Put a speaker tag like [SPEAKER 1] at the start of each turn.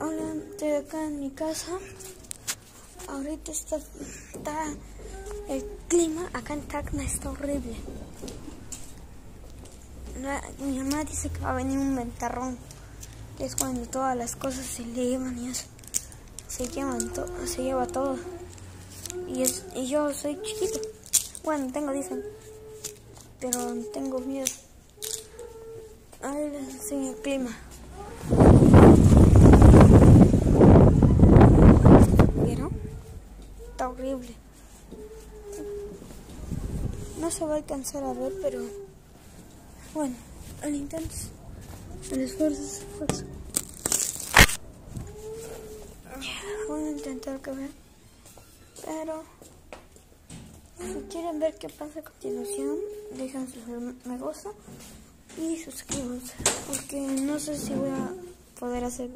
[SPEAKER 1] Hola, estoy acá en mi casa. Ahorita está, el clima acá en Tacna está horrible. Mi mamá dice que va a venir un ventarrón, que es cuando todas las cosas se llevan y eso. Se llevan se lleva todo. Y, es, y yo soy chiquito. Bueno, tengo dicen, pero tengo miedo. Ahora enseño el clima. Está horrible. No se va a alcanzar a ver, pero bueno, el intento, el esfuerzo es esfuerzo. Voy a intentar que vean, pero si quieren ver qué pasa a continuación, dejen su me gusta y suscríbanse, porque no sé si voy a poder hacer